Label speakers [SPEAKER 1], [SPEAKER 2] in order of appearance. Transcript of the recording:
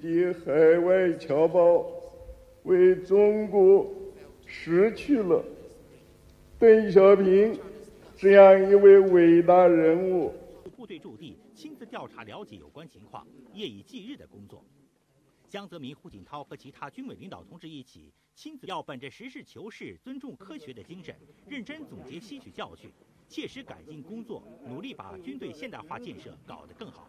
[SPEAKER 1] 的海外侨胞，为中国失去了邓小平这样一位伟大人物。
[SPEAKER 2] 部队驻地亲自调查了解有关情况，夜以继日的工作。江泽民、胡锦涛和其他军委领导同志一起，亲自要本着实事求是、尊重科学的精神，认真总结、吸取教训，切实改进工作，努力把军队现代化建设搞得更好。